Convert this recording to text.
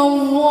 irmãos, o